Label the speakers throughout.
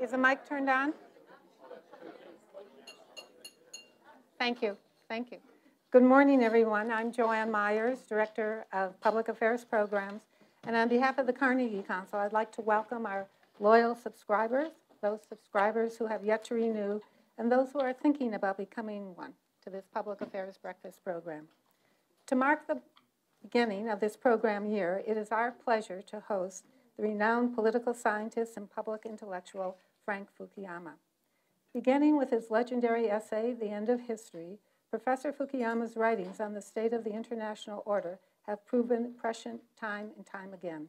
Speaker 1: Is the mic turned on? Thank you. Thank you. Good morning, everyone. I'm Joanne Myers, Director of Public Affairs Programs. And on behalf of the Carnegie Council, I'd like to welcome our loyal subscribers, those subscribers who have yet to renew, and those who are thinking about becoming one to this Public Affairs Breakfast program. To mark the beginning of this program year, it is our pleasure to host the renowned political scientist and public intellectual Frank Fukuyama. Beginning with his legendary essay, The End of History, Professor Fukuyama's writings on the state of the international order have proven prescient time and time again.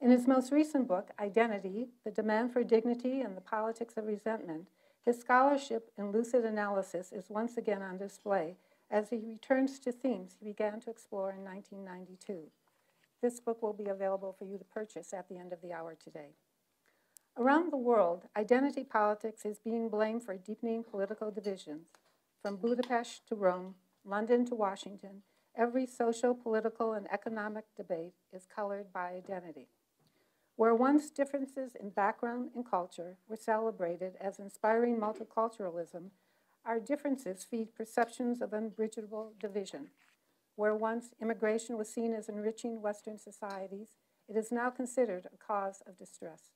Speaker 1: In his most recent book, Identity, The Demand for Dignity and the Politics of Resentment, his scholarship and lucid analysis is once again on display as he returns to themes he began to explore in 1992. This book will be available for you to purchase at the end of the hour today. Around the world, identity politics is being blamed for deepening political divisions. From Budapest to Rome, London to Washington, every social, political, and economic debate is colored by identity. Where once differences in background and culture were celebrated as inspiring multiculturalism, our differences feed perceptions of unbridgeable division. Where once immigration was seen as enriching Western societies, it is now considered a cause of distress.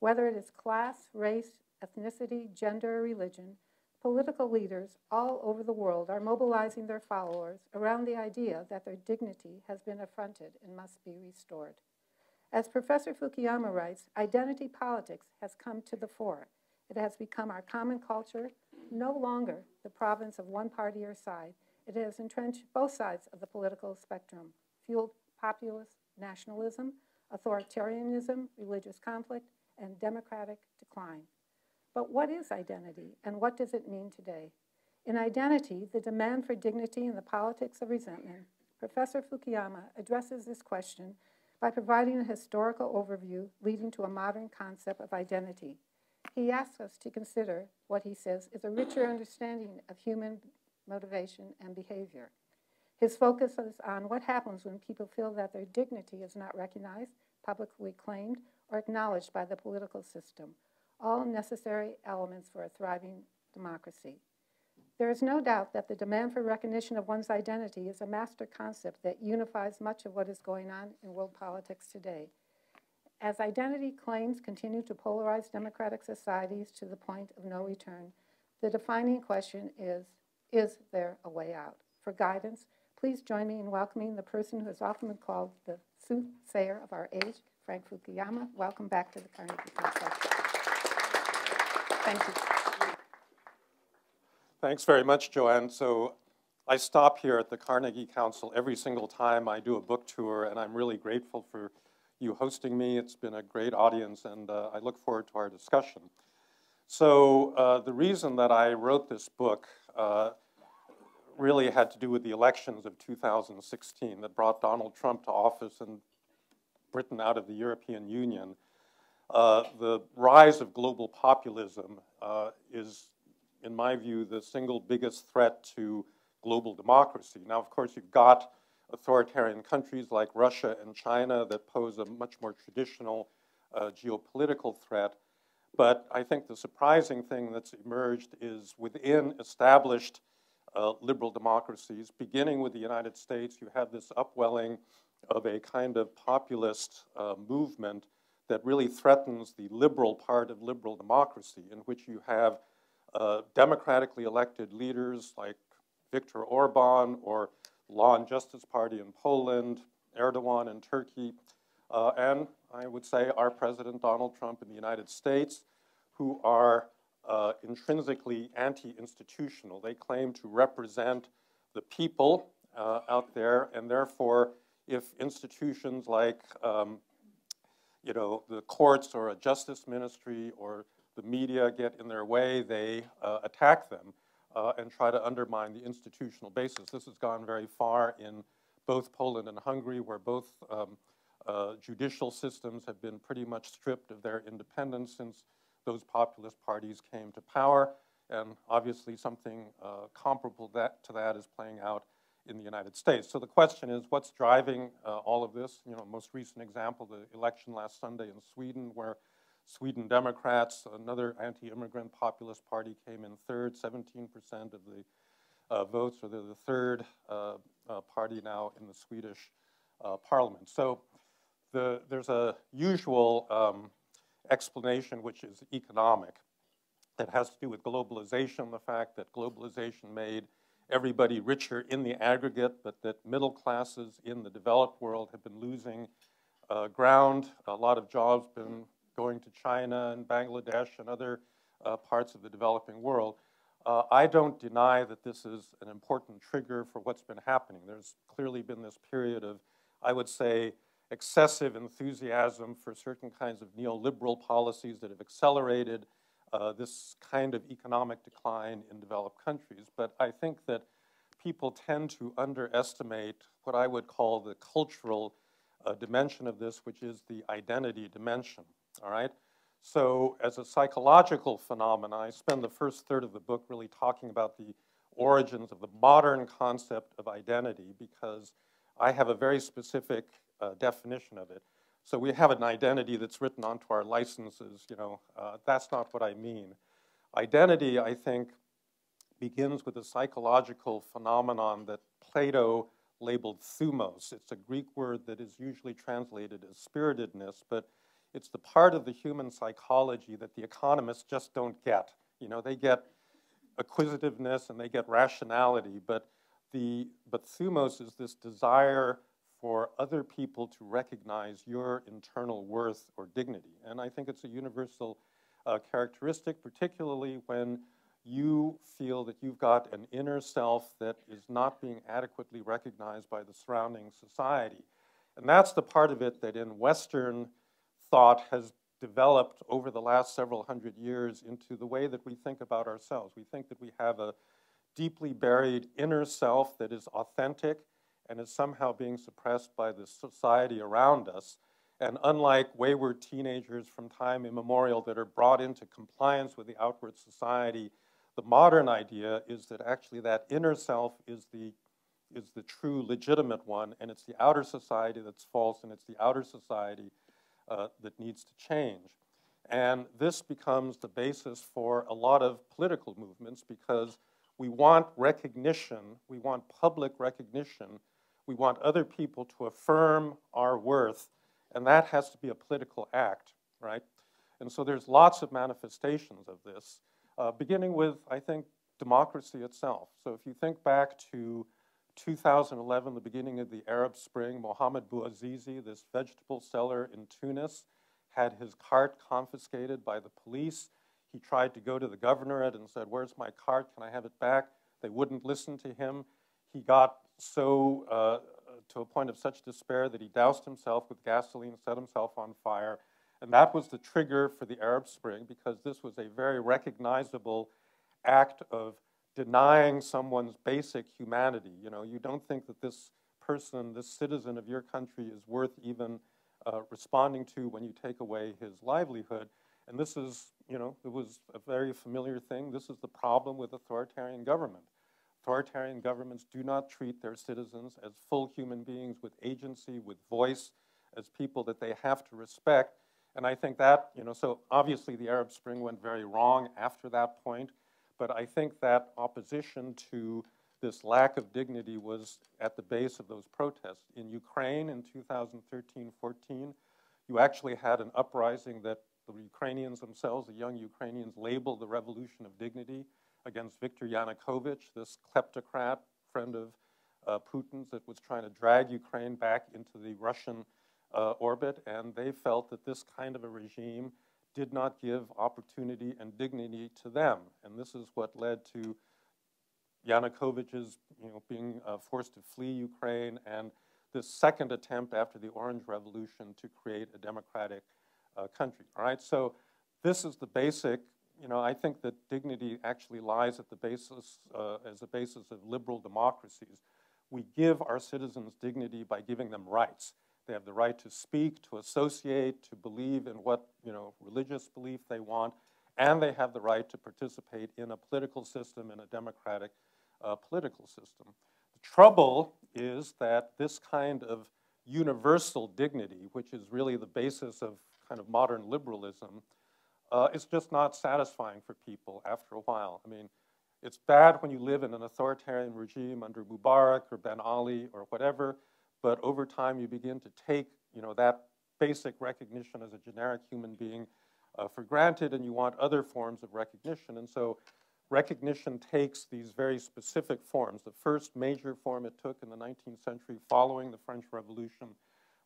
Speaker 1: Whether it is class, race, ethnicity, gender, or religion, political leaders all over the world are mobilizing their followers around the idea that their dignity has been affronted and must be restored. As Professor Fukuyama writes, identity politics has come to the fore. It has become our common culture, no longer the province of one party or side, it has entrenched both sides of the political spectrum, fueled populist nationalism, authoritarianism, religious conflict, and democratic decline. But what is identity, and what does it mean today? In Identity, the demand for dignity and the politics of resentment, Professor Fukuyama addresses this question by providing a historical overview leading to a modern concept of identity. He asks us to consider what he says is a richer understanding of human motivation, and behavior. His focus is on what happens when people feel that their dignity is not recognized, publicly claimed, or acknowledged by the political system, all necessary elements for a thriving democracy. There is no doubt that the demand for recognition of one's identity is a master concept that unifies much of what is going on in world politics today. As identity claims continue to polarize democratic societies to the point of no return, the defining question is is there a way out? For guidance, please join me in welcoming the person who has often been called the soothsayer of our age, Frank Fukuyama. Welcome back to the Carnegie Council. Thank you.
Speaker 2: Thanks very much, Joanne. So I stop here at the Carnegie Council every single time I do a book tour, and I'm really grateful for you hosting me. It's been a great audience, and uh, I look forward to our discussion. So uh, the reason that I wrote this book uh, really had to do with the elections of 2016 that brought Donald Trump to office and Britain out of the European Union. Uh, the rise of global populism uh, is, in my view, the single biggest threat to global democracy. Now, of course, you've got authoritarian countries like Russia and China that pose a much more traditional uh, geopolitical threat. But I think the surprising thing that's emerged is within established uh, liberal democracies, beginning with the United States, you have this upwelling of a kind of populist uh, movement that really threatens the liberal part of liberal democracy, in which you have uh, democratically elected leaders like Viktor Orban or Law and Justice Party in Poland, Erdogan in Turkey, uh, and I would say our President Donald Trump in the United States, who are uh, intrinsically anti-institutional. They claim to represent the people uh, out there, and therefore, if institutions like um, you know, the courts or a justice ministry or the media get in their way, they uh, attack them uh, and try to undermine the institutional basis. This has gone very far in both Poland and Hungary, where both um, uh, judicial systems have been pretty much stripped of their independence since those populist parties came to power. And obviously, something uh, comparable that, to that is playing out in the United States. So the question is, what's driving uh, all of this? You know, most recent example, the election last Sunday in Sweden, where Sweden Democrats, another anti-immigrant populist party, came in third, 17% of the uh, votes, or they're the third uh, uh, party now in the Swedish parliament. So the, there's a usual um, explanation, which is economic, that has to do with globalization, the fact that globalization made everybody richer in the aggregate, but that middle classes in the developed world have been losing uh, ground. A lot of jobs been going to China and Bangladesh and other uh, parts of the developing world. Uh, I don't deny that this is an important trigger for what's been happening. There's clearly been this period of, I would say, excessive enthusiasm for certain kinds of neoliberal policies that have accelerated uh, this kind of economic decline in developed countries. But I think that people tend to underestimate what I would call the cultural uh, dimension of this, which is the identity dimension, all right? So as a psychological phenomenon, I spend the first third of the book really talking about the origins of the modern concept of identity because I have a very specific uh, definition of it. So we have an identity that's written onto our licenses, you know, uh, that's not what I mean. Identity, I think, begins with a psychological phenomenon that Plato labeled thumos. It's a Greek word that is usually translated as spiritedness, but it's the part of the human psychology that the economists just don't get. You know, they get acquisitiveness and they get rationality, but the but thumos is this desire for other people to recognize your internal worth or dignity. And I think it's a universal uh, characteristic, particularly when you feel that you've got an inner self that is not being adequately recognized by the surrounding society. And that's the part of it that in Western thought has developed over the last several hundred years into the way that we think about ourselves. We think that we have a deeply buried inner self that is authentic and is somehow being suppressed by the society around us. And unlike wayward teenagers from time immemorial that are brought into compliance with the outward society, the modern idea is that actually that inner self is the, is the true legitimate one, and it's the outer society that's false, and it's the outer society uh, that needs to change. And this becomes the basis for a lot of political movements because we want recognition, we want public recognition, we want other people to affirm our worth, and that has to be a political act, right? And so there's lots of manifestations of this, uh, beginning with, I think, democracy itself. So if you think back to 2011, the beginning of the Arab Spring, Mohamed Bouazizi, this vegetable seller in Tunis, had his cart confiscated by the police. He tried to go to the governorate and said, Where's my cart? Can I have it back? They wouldn't listen to him. He got so uh, to a point of such despair that he doused himself with gasoline, set himself on fire. And that was the trigger for the Arab Spring because this was a very recognizable act of denying someone's basic humanity. You know, you don't think that this person, this citizen of your country is worth even uh, responding to when you take away his livelihood. And this is, you know, it was a very familiar thing. This is the problem with authoritarian government. Authoritarian governments do not treat their citizens as full human beings with agency, with voice, as people that they have to respect. And I think that, you know, so obviously the Arab Spring went very wrong after that point. But I think that opposition to this lack of dignity was at the base of those protests. In Ukraine in 2013 14, you actually had an uprising that the Ukrainians themselves, the young Ukrainians, labeled the revolution of dignity against Viktor Yanukovych, this kleptocrat, friend of uh, Putin's, that was trying to drag Ukraine back into the Russian uh, orbit. And they felt that this kind of a regime did not give opportunity and dignity to them. And this is what led to Yanukovych's you know, being uh, forced to flee Ukraine and this second attempt after the Orange Revolution to create a democratic uh, country. All right, so this is the basic, you know, I think that dignity actually lies at the basis, uh, as a basis of liberal democracies. We give our citizens dignity by giving them rights. They have the right to speak, to associate, to believe in what you know, religious belief they want, and they have the right to participate in a political system, in a democratic uh, political system. The trouble is that this kind of universal dignity, which is really the basis of kind of modern liberalism, uh, it's just not satisfying for people after a while. I mean, it's bad when you live in an authoritarian regime under Mubarak or Ben Ali or whatever, but over time you begin to take, you know, that basic recognition as a generic human being uh, for granted, and you want other forms of recognition. And so recognition takes these very specific forms. The first major form it took in the 19th century following the French Revolution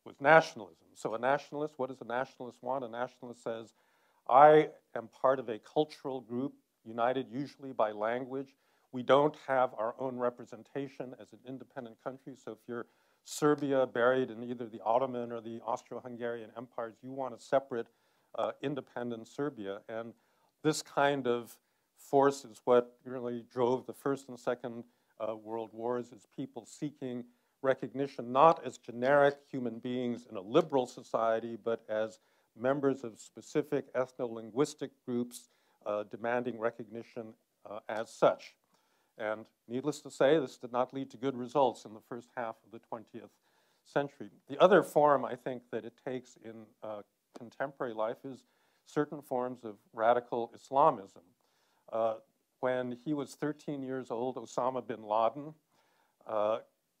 Speaker 2: was nationalism. So a nationalist, what does a nationalist want? A nationalist says, I am part of a cultural group united usually by language. We don't have our own representation as an independent country. So if you're Serbia buried in either the Ottoman or the Austro-Hungarian empires, you want a separate uh, independent Serbia. And this kind of force is what really drove the First and Second uh, World Wars, is people seeking recognition not as generic human beings in a liberal society, but as members of specific ethno-linguistic groups uh, demanding recognition uh, as such. And needless to say, this did not lead to good results in the first half of the 20th century. The other form I think that it takes in uh, contemporary life is certain forms of radical Islamism. Uh, when he was 13 years old, Osama bin Laden uh,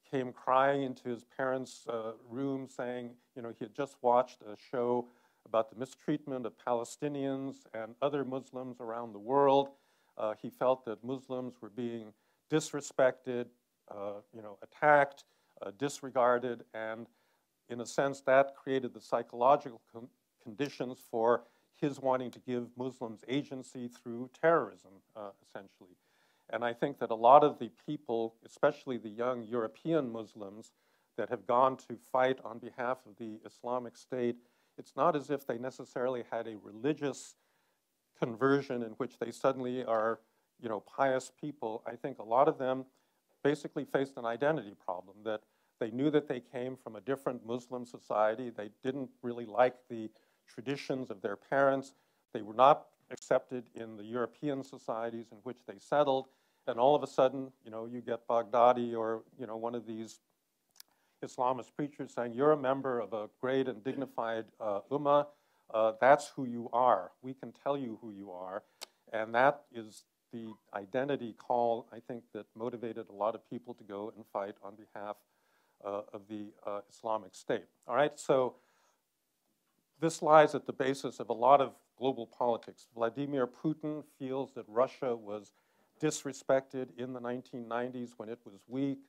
Speaker 2: came crying into his parents' uh, room saying, you know, he had just watched a show about the mistreatment of Palestinians and other Muslims around the world. Uh, he felt that Muslims were being disrespected, uh, you know, attacked, uh, disregarded, and in a sense that created the psychological con conditions for his wanting to give Muslims agency through terrorism, uh, essentially. And I think that a lot of the people, especially the young European Muslims that have gone to fight on behalf of the Islamic State, it's not as if they necessarily had a religious conversion in which they suddenly are, you know, pious people. I think a lot of them basically faced an identity problem that they knew that they came from a different Muslim society. They didn't really like the traditions of their parents. They were not accepted in the European societies in which they settled. And all of a sudden, you know, you get Baghdadi or, you know, one of these Islamist preachers saying, you're a member of a great and dignified uh, ummah. Uh, that's who you are. We can tell you who you are. And that is the identity call, I think, that motivated a lot of people to go and fight on behalf uh, of the uh, Islamic State. All right, so this lies at the basis of a lot of global politics. Vladimir Putin feels that Russia was disrespected in the 1990s when it was weak.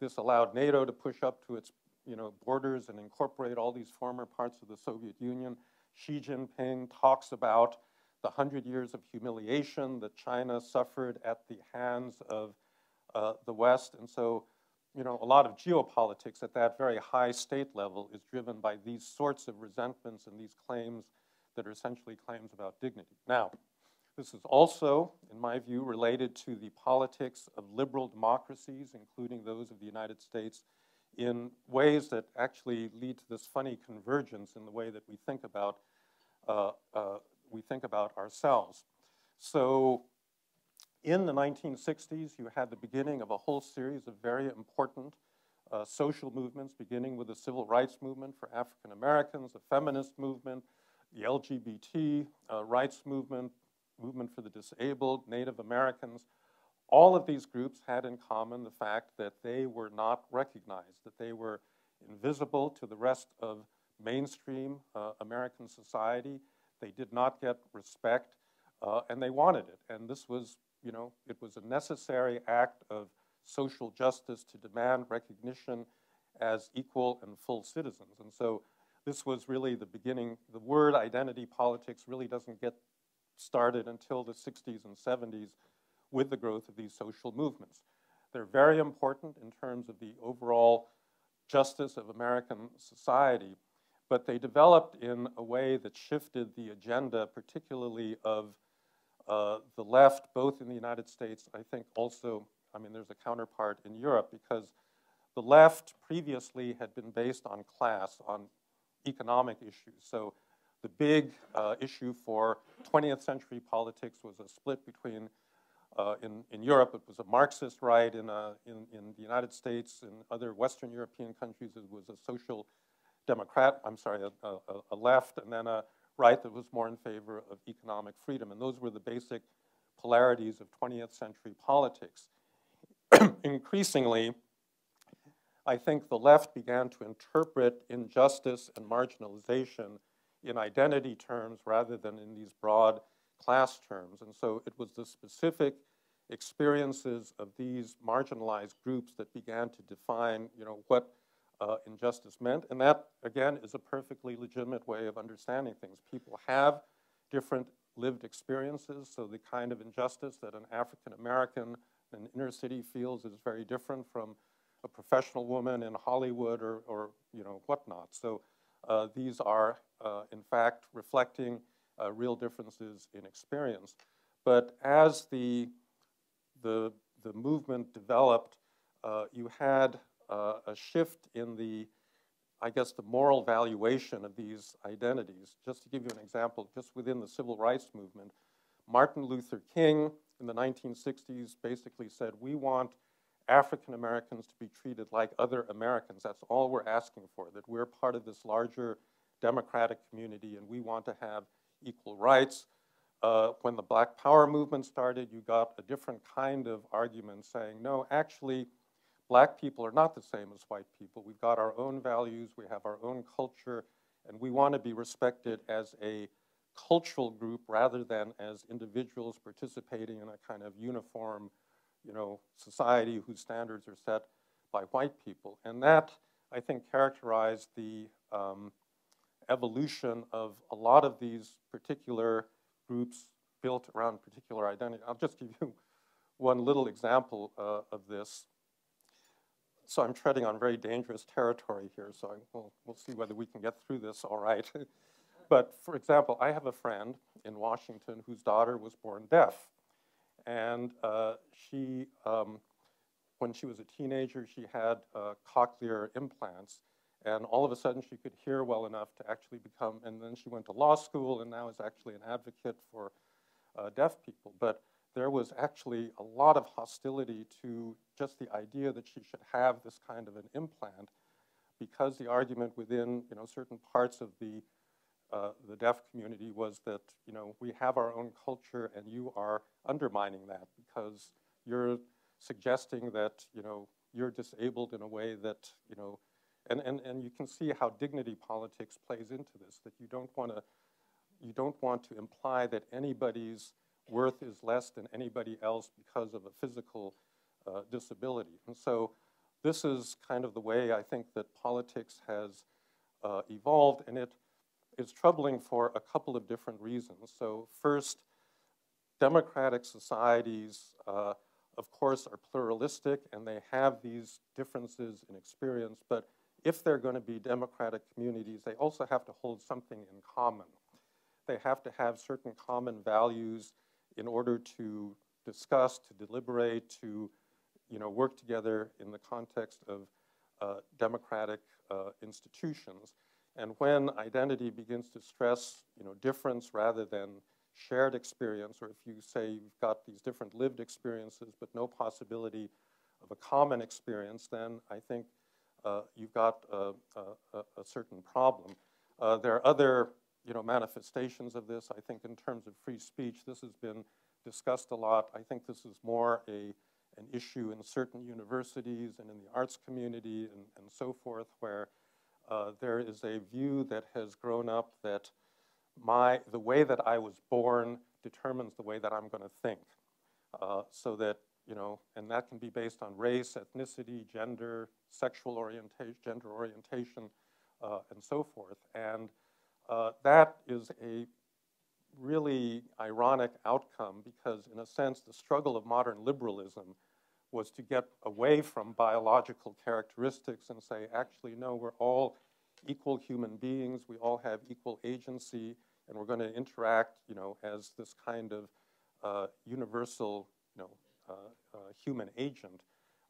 Speaker 2: This allowed NATO to push up to its you know, borders and incorporate all these former parts of the Soviet Union. Xi Jinping talks about the hundred years of humiliation that China suffered at the hands of uh, the West. And so, you know, a lot of geopolitics at that very high state level is driven by these sorts of resentments and these claims that are essentially claims about dignity. Now, this is also, in my view, related to the politics of liberal democracies, including those of the United States, in ways that actually lead to this funny convergence in the way that we think about, uh, uh, we think about ourselves. So in the 1960s, you had the beginning of a whole series of very important uh, social movements, beginning with the civil rights movement for African Americans, the feminist movement, the LGBT uh, rights movement, movement for the disabled, Native Americans, all of these groups had in common the fact that they were not recognized, that they were invisible to the rest of mainstream uh, American society. They did not get respect, uh, and they wanted it. And this was, you know, it was a necessary act of social justice to demand recognition as equal and full citizens. And so this was really the beginning. The word identity politics really doesn't get started until the 60s and 70s with the growth of these social movements. They're very important in terms of the overall justice of American society, but they developed in a way that shifted the agenda, particularly of uh, the left, both in the United States, I think also, I mean, there's a counterpart in Europe, because the left previously had been based on class, on economic issues. So the big uh, issue for 20th century politics was a split between, uh, in, in Europe, it was a Marxist right. In, uh, in, in the United States and other Western European countries, it was a social democrat, I'm sorry, a, a, a left, and then a right that was more in favor of economic freedom. And those were the basic polarities of 20th century politics. Increasingly, I think the left began to interpret injustice and marginalization in identity terms rather than in these broad class terms. And so it was the specific experiences of these marginalized groups that began to define, you know, what uh, injustice meant. And that, again, is a perfectly legitimate way of understanding things. People have different lived experiences, so the kind of injustice that an African American in inner city feels is very different from a professional woman in Hollywood or, or you know, whatnot. So uh, these are, in fact, reflecting uh, real differences in experience. But as the, the, the movement developed, uh, you had uh, a shift in the, I guess, the moral valuation of these identities. Just to give you an example, just within the civil rights movement, Martin Luther King in the 1960s basically said, we want African Americans to be treated like other Americans. That's all we're asking for, that we're part of this larger democratic community and we want to have equal rights. Uh, when the Black Power movement started, you got a different kind of argument saying, no, actually, black people are not the same as white people. We've got our own values, we have our own culture, and we want to be respected as a cultural group rather than as individuals participating in a kind of uniform, you know, society whose standards are set by white people. And that, I think, characterized the um, evolution of a lot of these particular groups built around particular identity. I'll just give you one little example uh, of this. So I'm treading on very dangerous territory here, so I, we'll, we'll see whether we can get through this all right. but for example, I have a friend in Washington whose daughter was born deaf. And uh, she, um, when she was a teenager, she had uh, cochlear implants. And all of a sudden, she could hear well enough to actually become, and then she went to law school and now is actually an advocate for uh, deaf people. But there was actually a lot of hostility to just the idea that she should have this kind of an implant because the argument within you know, certain parts of the, uh, the deaf community was that you know, we have our own culture and you are undermining that because you're suggesting that you know, you're disabled in a way that you know, and, and, and you can see how dignity politics plays into this, that you don't want to you don't want to imply that anybody's worth is less than anybody else because of a physical uh, disability. And so this is kind of the way I think that politics has uh, evolved, and it is troubling for a couple of different reasons. So first, democratic societies, uh, of course, are pluralistic, and they have these differences in experience, but if they're going to be democratic communities, they also have to hold something in common. They have to have certain common values in order to discuss, to deliberate, to you know, work together in the context of uh, democratic uh, institutions. And when identity begins to stress you know, difference rather than shared experience, or if you say you've got these different lived experiences but no possibility of a common experience, then I think you've got a, a, a certain problem. Uh, there are other you know, manifestations of this. I think in terms of free speech, this has been discussed a lot. I think this is more a, an issue in certain universities and in the arts community and, and so forth, where uh, there is a view that has grown up that my, the way that I was born determines the way that I'm going to think. Uh, so that, you know, and that can be based on race, ethnicity, gender, sexual orientation, gender orientation, uh, and so forth. And uh, that is a really ironic outcome because, in a sense, the struggle of modern liberalism was to get away from biological characteristics and say, actually, no, we're all equal human beings, we all have equal agency, and we're going to interact, you know, as this kind of uh, universal, you know, human agent.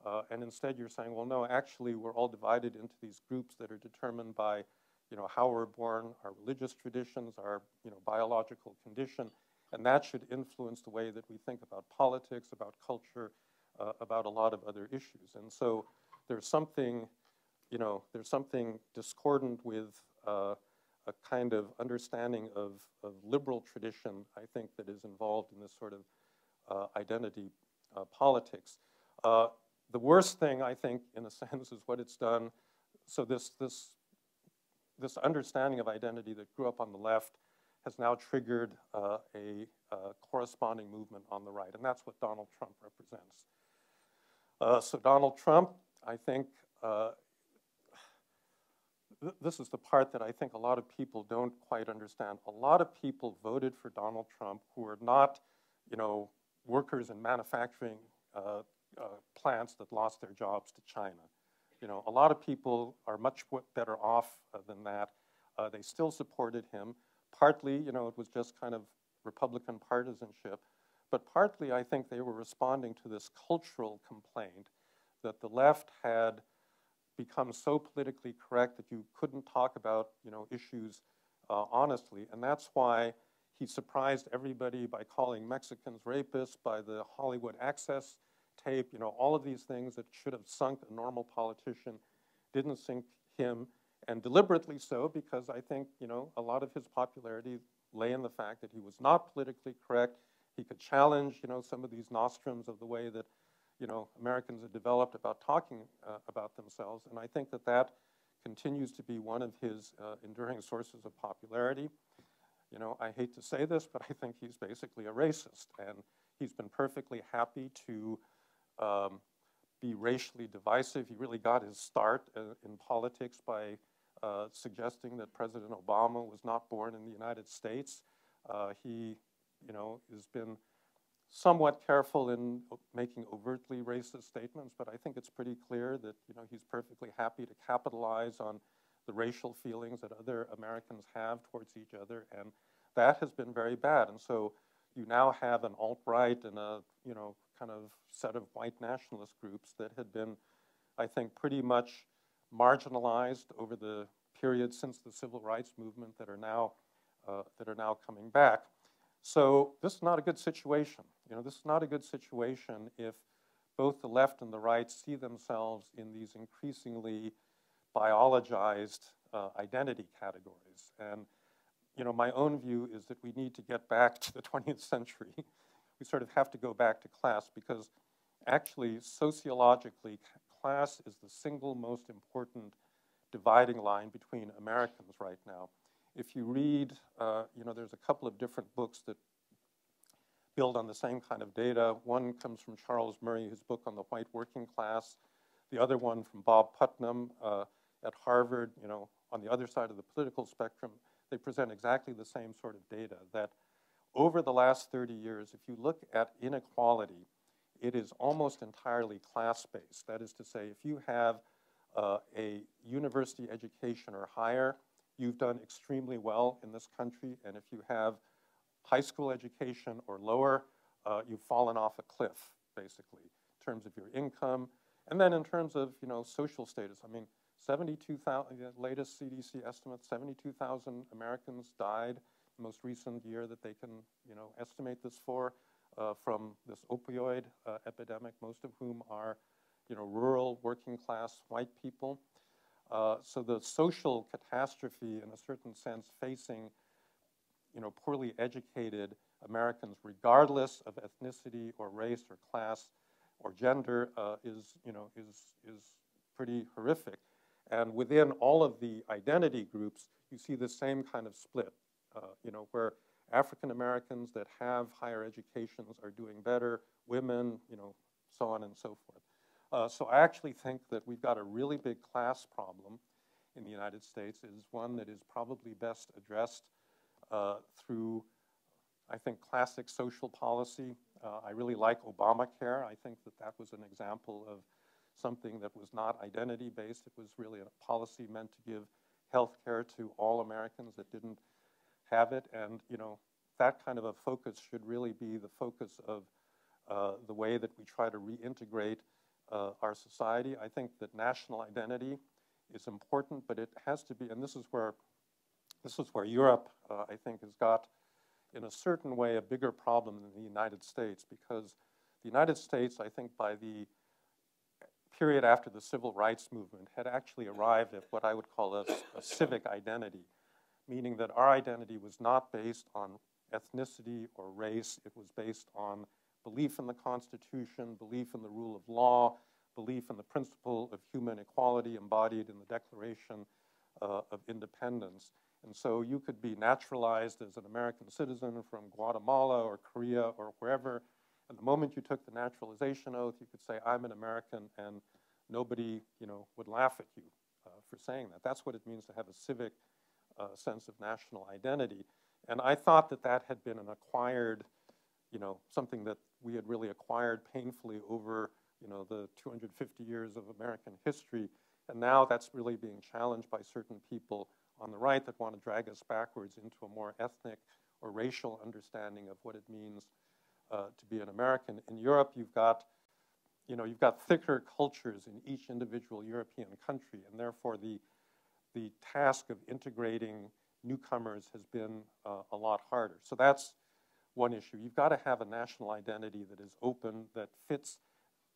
Speaker 2: Uh, and instead, you're saying, well, no, actually, we're all divided into these groups that are determined by you know, how we're born, our religious traditions, our, you know, biological condition, and that should influence the way that we think about politics, about culture, uh, about a lot of other issues. And so there's something, you know, there's something discordant with uh, a kind of understanding of, of liberal tradition, I think, that is involved in this sort of uh, identity uh, politics. Uh, the worst thing, I think, in a sense, is what it's done. So this, this, this understanding of identity that grew up on the left has now triggered uh, a, corresponding movement on the right, and that's what Donald Trump represents. Uh, so Donald Trump, I think, uh, th this is the part that I think a lot of people don't quite understand. A lot of people voted for Donald Trump who are not, you know, workers in manufacturing uh, uh, plants that lost their jobs to China. You know, a lot of people are much better off uh, than that. Uh, they still supported him. Partly, you know, it was just kind of Republican partisanship, but partly I think they were responding to this cultural complaint that the left had become so politically correct that you couldn't talk about, you know, issues uh, honestly, and that's why he surprised everybody by calling Mexicans rapists, by the Hollywood Access tape, you know, all of these things that should have sunk a normal politician didn't sink him, and deliberately so because I think, you know, a lot of his popularity lay in the fact that he was not politically correct. He could challenge, you know, some of these nostrums of the way that, you know, Americans have developed about talking uh, about themselves, and I think that that continues to be one of his uh, enduring sources of popularity. You know, I hate to say this, but I think he's basically a racist, and he's been perfectly happy to um, be racially divisive. He really got his start uh, in politics by uh, suggesting that President Obama was not born in the United States. Uh, he, you know, has been somewhat careful in making overtly racist statements, but I think it's pretty clear that, you know, he's perfectly happy to capitalize on the racial feelings that other Americans have towards each other, and that has been very bad. And so you now have an alt-right and a, you know, kind of set of white nationalist groups that had been, I think, pretty much marginalized over the period since the civil rights movement that are now, uh, that are now coming back. So this is not a good situation. You know, this is not a good situation if both the left and the right see themselves in these increasingly biologized uh, identity categories. And you know, my own view is that we need to get back to the 20th century. we sort of have to go back to class because actually, sociologically, class is the single most important dividing line between Americans right now. If you read, uh, you know, there's a couple of different books that build on the same kind of data. One comes from Charles Murray, his book on the white working class. The other one from Bob Putnam uh, at Harvard, you know, on the other side of the political spectrum. They present exactly the same sort of data that over the last 30 years, if you look at inequality, it is almost entirely class-based. That is to say, if you have uh, a university education or higher, you've done extremely well in this country. And if you have high school education or lower, uh, you've fallen off a cliff, basically, in terms of your income. And then in terms of, you know, social status. I mean, 72,000, the latest CDC estimate, 72,000 Americans died the most recent year that they can, you know, estimate this for uh, from this opioid uh, epidemic, most of whom are you know, rural, working class white people. Uh, so the social catastrophe, in a certain sense, facing you know, poorly educated Americans, regardless of ethnicity or race or class or gender, uh, is, you know, is, is pretty horrific. And within all of the identity groups, you see the same kind of split, uh, you know, where African Americans that have higher educations are doing better, women, you know, so on and so forth. Uh, so I actually think that we've got a really big class problem in the United States. It is one that is probably best addressed uh, through, I think, classic social policy. Uh, I really like Obamacare. I think that that was an example of something that was not identity-based. It was really a policy meant to give health care to all Americans that didn't have it. And, you know, that kind of a focus should really be the focus of uh, the way that we try to reintegrate uh, our society. I think that national identity is important, but it has to be, and this is where, this is where Europe, uh, I think, has got, in a certain way, a bigger problem than the United States, because the United States, I think, by the period after the civil rights movement, had actually arrived at what I would call a, a civic identity. meaning that our identity was not based on ethnicity or race. It was based on belief in the Constitution, belief in the rule of law, belief in the principle of human equality embodied in the Declaration uh, of Independence. And so you could be naturalized as an American citizen from Guatemala or Korea or wherever. And the moment you took the naturalization oath, you could say, I'm an American, and nobody you know, would laugh at you uh, for saying that. That's what it means to have a civic uh, sense of national identity. And I thought that that had been an acquired, you know, something that we had really acquired painfully over, you know, the 250 years of American history. And now that's really being challenged by certain people on the right that want to drag us backwards into a more ethnic or racial understanding of what it means to be an American. In Europe, you've got, you know, you've got thicker cultures in each individual European country, and therefore the, the task of integrating newcomers has been uh, a lot harder. So that's one issue. You've got to have a national identity that is open, that fits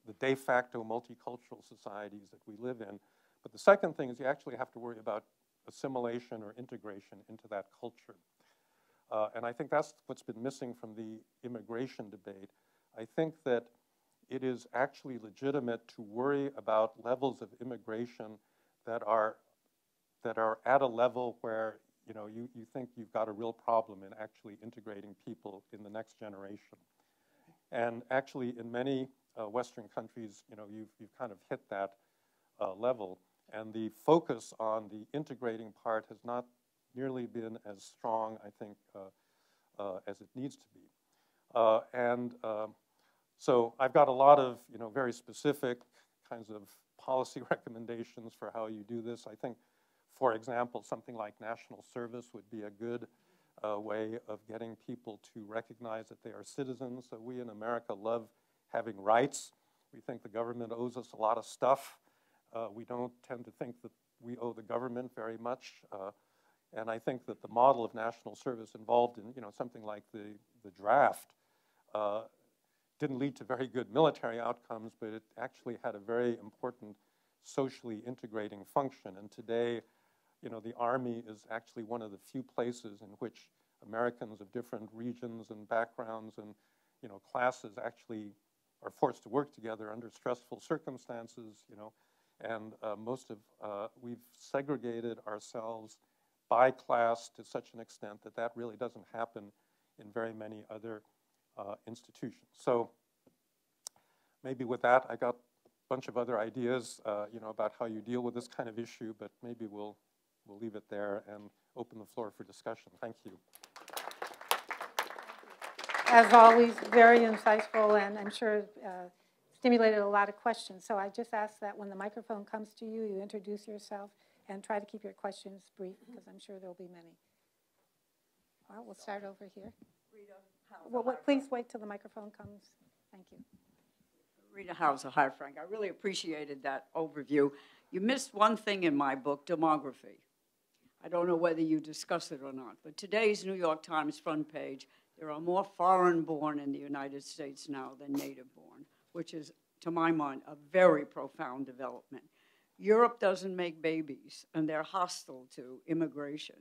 Speaker 2: the de facto multicultural societies that we live in. But the second thing is you actually have to worry about assimilation or integration into that culture. Uh, and I think that's what's been missing from the immigration debate. I think that it is actually legitimate to worry about levels of immigration that are that are at a level where you know you, you think you've got a real problem in actually integrating people in the next generation. And actually, in many uh, Western countries, you know, you've, you've kind of hit that uh, level. And the focus on the integrating part has not nearly been as strong, I think, uh, uh as it needs to be. Uh, and um, so I've got a lot of, you know, very specific kinds of policy recommendations for how you do this. I think, for example, something like national service would be a good uh, way of getting people to recognize that they are citizens. So we in America love having rights. We think the government owes us a lot of stuff. Uh, we don't tend to think that we owe the government very much. Uh, and I think that the model of national service involved in you know, something like the, the draft uh, didn't lead to very good military outcomes, but it actually had a very important socially integrating function. And today, you know, the Army is actually one of the few places in which Americans of different regions and backgrounds and, you know, classes actually are forced to work together under stressful circumstances, you know, and uh, most of, uh, we've segregated ourselves by class to such an extent that that really doesn't happen in very many other uh, institutions. So maybe with that, I got a bunch of other ideas, uh, you know, about how you deal with this kind of issue, but maybe we'll, we'll leave it there and open the floor for discussion. Thank you.
Speaker 1: As always, very insightful and I'm sure uh, stimulated a lot of questions. So I just ask that when the microphone comes to you, you introduce yourself and try to keep your questions brief because I'm sure there'll be many. All right, we'll start over here. Rita Well, what, please wait till the microphone comes. Thank you.
Speaker 3: Rita Hauser, hi Frank. I really appreciated that overview. You missed one thing in my book, demography. I don't know whether you discussed it or not, but today's New York Times front page, there are more foreign born in the United States now than native born which is, to my mind, a very profound development. Europe doesn't make babies, and they're hostile to immigration.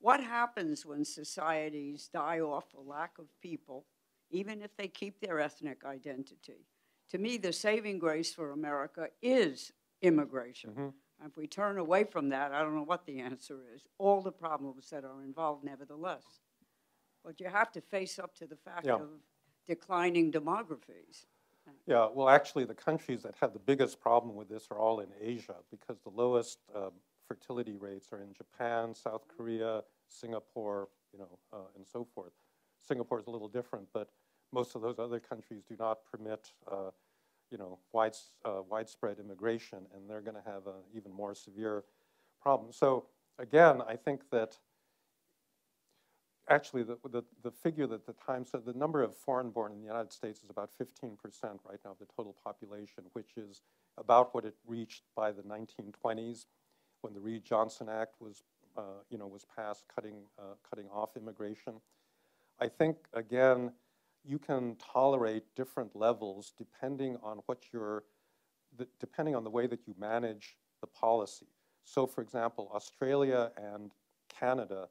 Speaker 3: What happens when societies die off for lack of people, even if they keep their ethnic identity? To me, the saving grace for America is immigration. Mm -hmm. If we turn away from that, I don't know what the answer is. All the problems that are involved, nevertheless. But you have to face up to the fact yeah. of declining demographies.
Speaker 2: Yeah, well, actually, the countries that have the biggest problem with this are all in Asia because the lowest uh, fertility rates are in Japan, South Korea, Singapore, you know, uh, and so forth. Singapore is a little different, but most of those other countries do not permit, uh, you know, wide, uh, widespread immigration, and they're going to have an even more severe problem. So again, I think that actually, the, the, the, figure that the Times said, the number of foreign-born in the United States is about 15% right now of the total population, which is about what it reached by the 1920s when the Reed-Johnson Act was, uh, you know, was passed, cutting, uh, cutting off immigration. I think, again, you can tolerate different levels depending on what your, depending on the way that you manage the policy. So, for example, Australia and Canada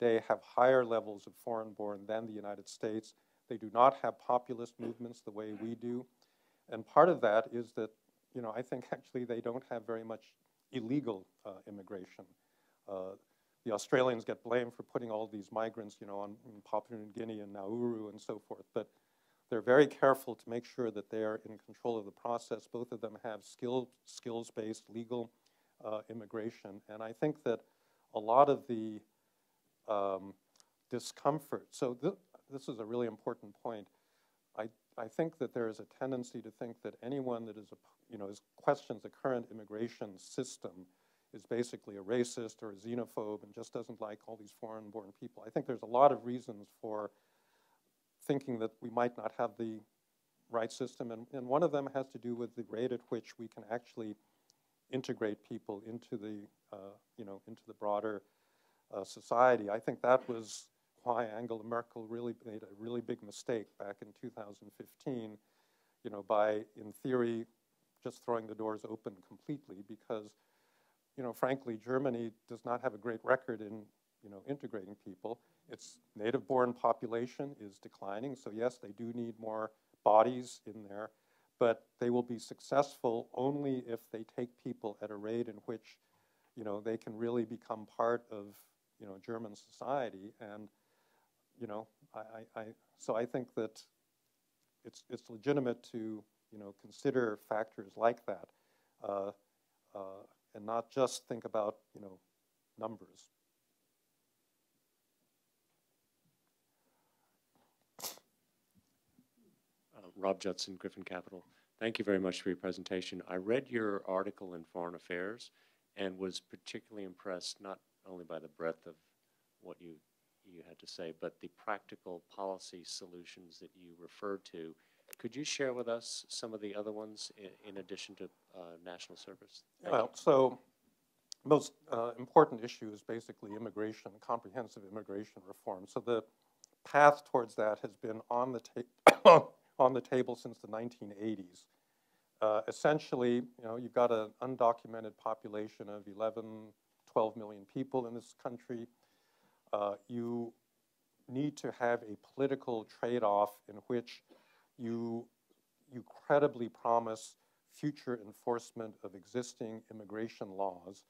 Speaker 2: today have higher levels of foreign born than the United States. They do not have populist movements the way we do. And part of that is that, you know, I think actually they don't have very much illegal uh, immigration. Uh, the Australians get blamed for putting all these migrants, you know, on Papua New Guinea and Nauru and so forth. But they're very careful to make sure that they are in control of the process. Both of them have skill, skills-based legal uh, immigration. And I think that a lot of the um, discomfort, so th this is a really important point. I, I think that there is a tendency to think that anyone that is, a, you know, is questions the current immigration system is basically a racist or a xenophobe and just doesn't like all these foreign-born people. I think there's a lot of reasons for thinking that we might not have the right system, and, and one of them has to do with the rate at which we can actually integrate people into the, uh, you know, into the broader uh, society. I think that was why Angela Merkel really made a really big mistake back in 2015, you know, by, in theory, just throwing the doors open completely because, you know, frankly, Germany does not have a great record in, you know, integrating people. Its native-born population is declining, so yes, they do need more bodies in there, but they will be successful only if they take people at a rate in which, you know, they can really become part of, you know, German society. And, you know, I, I, so I think that it's, it's legitimate to, you know, consider factors like that uh, uh, and not just think about, you know, numbers.
Speaker 4: Rob Judson, Griffin Capital. Thank you very much for your presentation. I read your article in Foreign Affairs and was particularly impressed not only by the breadth of what you you had to say, but the practical policy solutions that you referred to. Could you share with us some of the other ones in, in addition to uh, national service?
Speaker 2: Thank well, you. so most uh, important issue is basically immigration, comprehensive immigration reform. So the path towards that has been on the table on the table since the 1980s. Uh, essentially, you know, you've got an undocumented population of 11, 12 million people in this country. Uh, you need to have a political trade-off in which you, you credibly promise future enforcement of existing immigration laws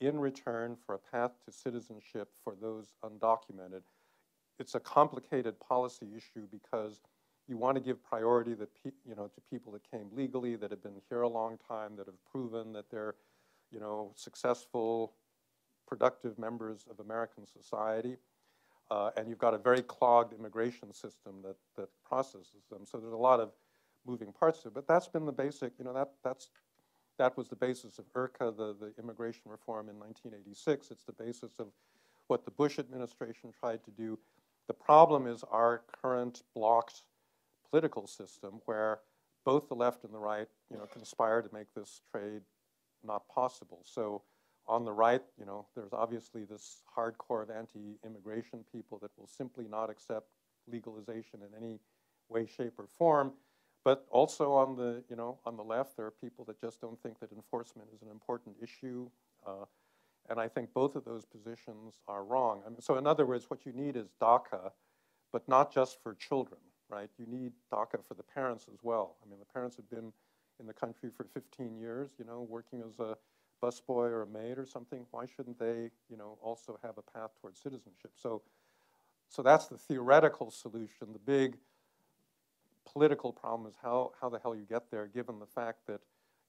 Speaker 2: in return for a path to citizenship for those undocumented. It's a complicated policy issue because you want to give priority that you know to people that came legally, that have been here a long time, that have proven that they're, you know, successful, productive members of American society. Uh, and you've got a very clogged immigration system that, that processes them. So there's a lot of moving parts to it. But that's been the basic, you know, that, that's, that was the basis of IRCA, the, the immigration reform in 1986. It's the basis of what the Bush administration tried to do. The problem is our current blocked political system where both the left and the right, you know, conspire to make this trade not possible. So on the right, you know, there's obviously this hardcore of anti-immigration people that will simply not accept legalization in any way, shape, or form. But also on the, you know, on the left, there are people that just don't think that enforcement is an important issue. Uh, and I think both of those positions are wrong. I mean, so in other words, what you need is DACA, but not just for children right? You need DACA for the parents as well. I mean, the parents have been in the country for 15 years, you know, working as a busboy or a maid or something. Why shouldn't they, you know, also have a path towards citizenship? So, so that's the theoretical solution. The big political problem is how, how the hell you get there, given the fact that,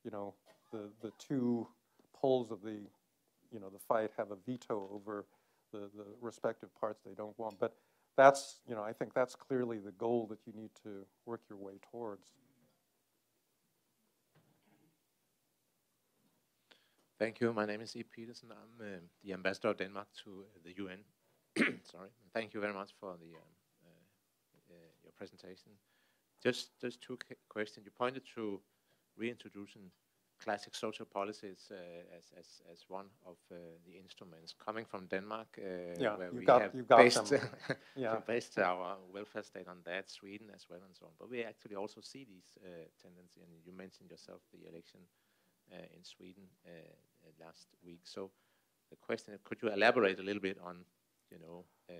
Speaker 2: you know, the, the two poles of the, you know, the fight have a veto over the, the respective parts they don't want. But that's, you know, I think that's clearly the goal that you need to work your way towards.
Speaker 5: Thank you. My name is E. Peterson. I'm uh, the ambassador of Denmark to uh, the UN. Sorry. Thank you very much for the um, uh, uh, your presentation. Just just two questions. You pointed to reintroducing classic social policies uh, as, as, as one of uh, the instruments coming from Denmark, uh,
Speaker 2: yeah,
Speaker 5: where we
Speaker 2: got,
Speaker 5: have
Speaker 2: based,
Speaker 5: yeah. based our welfare state on that, Sweden as well and so on. But we actually also see these tendencies, and you mentioned yourself the election in Sweden last week. So the question, could you elaborate a little bit on you know, uh,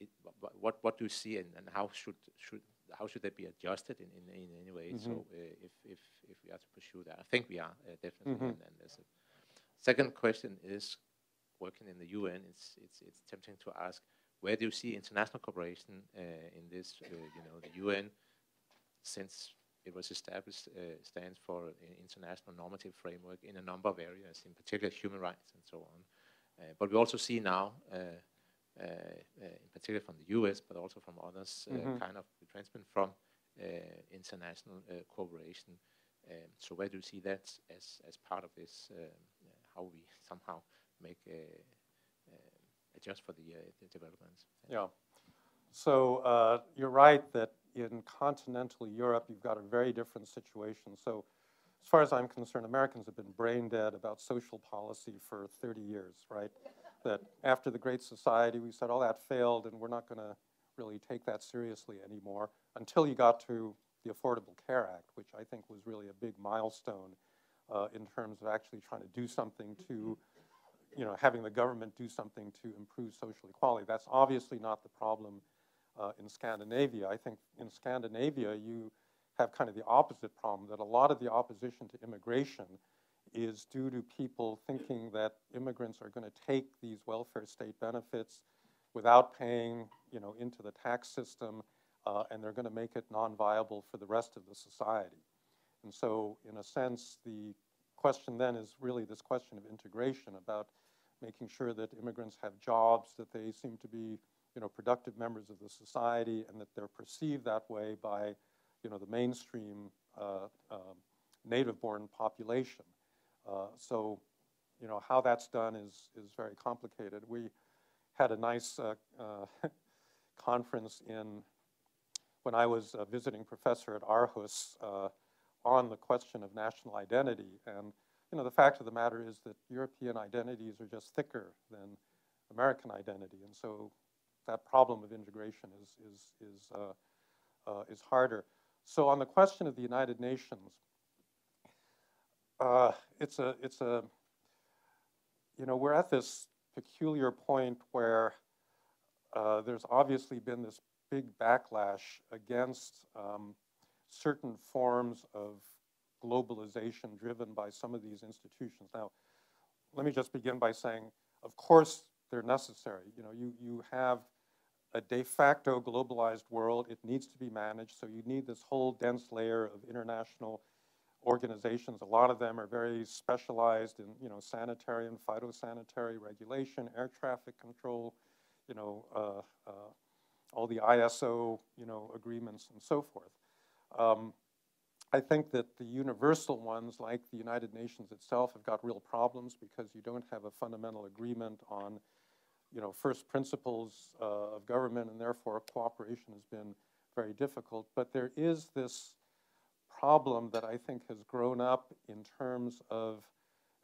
Speaker 5: it, what what do you see and, and how should should how should they be adjusted in, in, in any way? So
Speaker 2: Mm-hmm.
Speaker 5: uh, if, if if we are to pursue that, I think we are uh, definitely.
Speaker 2: Mhm.
Speaker 5: And, and there's a second question is working in the UN. It's it's it's tempting to ask where do you see international cooperation uh, in this? Uh, you know, the UN since it was established uh, stands for an international normative framework in a number of areas, in particular human rights and so on. Uh, but we also see now, uh, uh, uh, in particular from the US, but also from others, uh,
Speaker 2: Mhm.
Speaker 5: kind of retrenchment from uh, international uh, cooperation. Um, so where do you see that as, as part of this, how we somehow make adjust for the, uh, the developments?
Speaker 2: Yeah. So uh, you're right that in continental Europe, you've got a very different situation. So as far as I'm concerned, Americans have been brain dead about social policy for 30 years, right? that after the Great Society, we said, all that failed, and we're not going to really take that seriously anymore until you got to the Affordable Care Act, which I think was really a big milestone uh, in terms of actually trying to do something to you know, having the government do something to improve social equality. That's obviously not the problem uh, in Scandinavia. I think in Scandinavia, you have kind of the opposite problem that a lot of the opposition to immigration is due to people thinking that immigrants are going to take these welfare state benefits without paying, you know, into the tax system, uh, and they're going to make it non-viable for the rest of the society. And so, in a sense, the question then is really this question of integration about making sure that immigrants have jobs, that they seem to be, you know, productive members of the society, and that they're perceived that way by, you know, the mainstream uh, um, native-born population. Uh, so, you know, how that's done is is very complicated. We had a nice uh, uh, conference in when I was a visiting professor at Aarhus uh, on the question of national identity. And, you know, the fact of the matter is that European identities are just thicker than American identity. And so that problem of integration is, is, is, uh, uh, is harder. So on the question of the United Nations, uh, it's a, it's a, you know, we're at this peculiar point where uh, there's obviously been this big backlash against um, certain forms of globalization driven by some of these institutions. Now, let me just begin by saying, of course, they're necessary. You know, you, you have a de facto globalized world. It needs to be managed. So you need this whole dense layer of international organizations. A lot of them are very specialized in, you know, sanitary and phytosanitary regulation, air traffic control, you know, uh, uh, all the ISO, you know, agreements and so forth. Um, I think that the universal ones, like the United Nations itself, have got real problems because you don't have a fundamental agreement on, you know, first principles uh, of government, and therefore cooperation has been very difficult. But there is this problem that I think has grown up in terms of,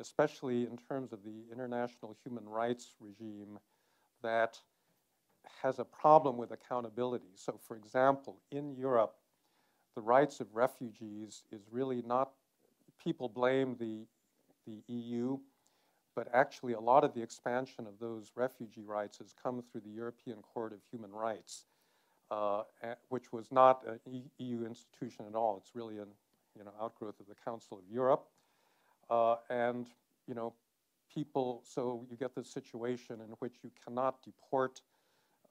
Speaker 2: especially in terms of the international human rights regime, that has a problem with accountability. So, for example, in Europe, the rights of refugees is really not, people blame the, the EU, but actually a lot of the expansion of those refugee rights has come through the European Court of Human Rights, uh, which was not an EU institution at all. It's really an you know, outgrowth of the Council of Europe. Uh, and, you know, people, so you get this situation in which you cannot deport